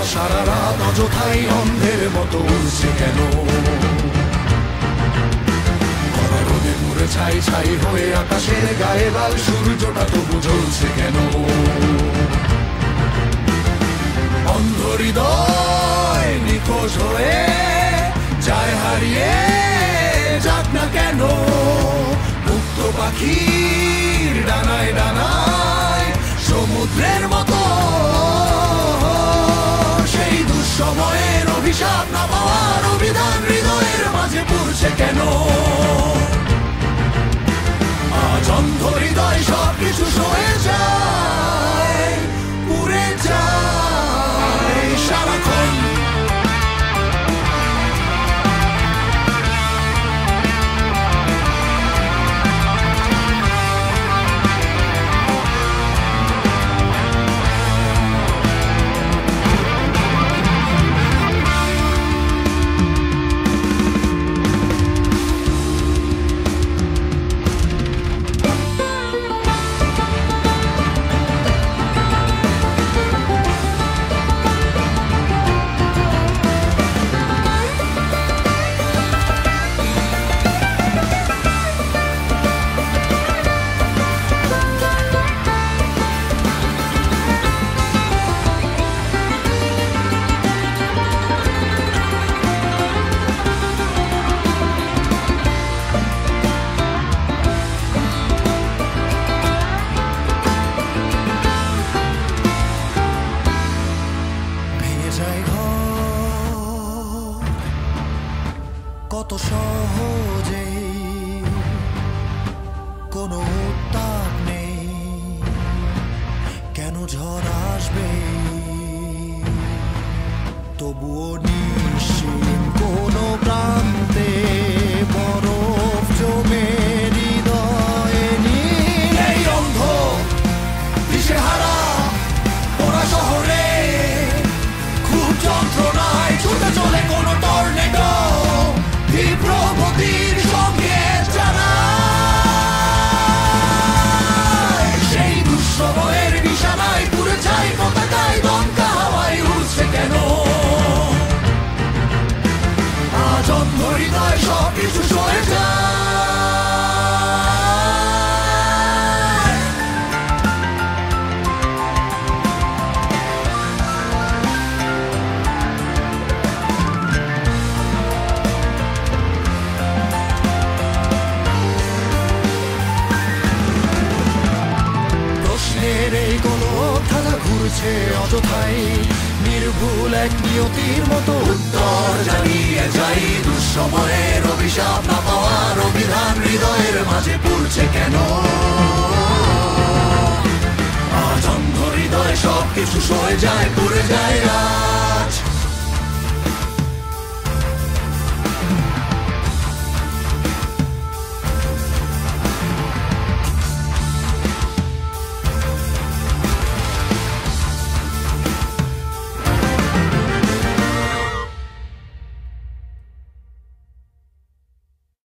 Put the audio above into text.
অযথাই অন্ধের কেন? রোদে ছাই ছাই হয়ে আকাশের গায়ে লাল সূর্যটা তবু জ্বলছে কেন? যায় কত সহজে কোনো উত্তাপ নেই। কেন ঝড় আসবে? তবুও নিশ্চিত কোনো ধাঁধা ঘুরছে অযথাই নির্ভুল এক নিয়তির মতো। উত্তর জানিয়ে যাই, দুঃসময়ের অভিশাপ না পাওয়ার অভিধান হৃদয়ের মাঝে পড়ছে কেন? আজ অন্ধ হৃদয় সব কিছু সয়ে যায়, পড়ে যায় আর